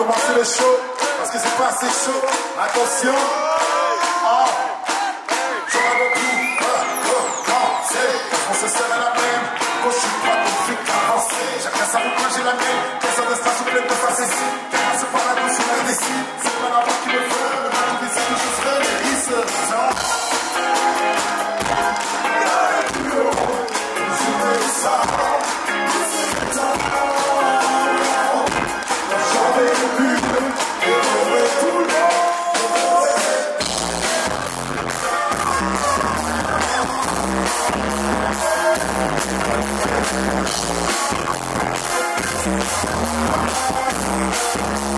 commencer le show parce que c'est pas assez chaud. Attention. Thank you.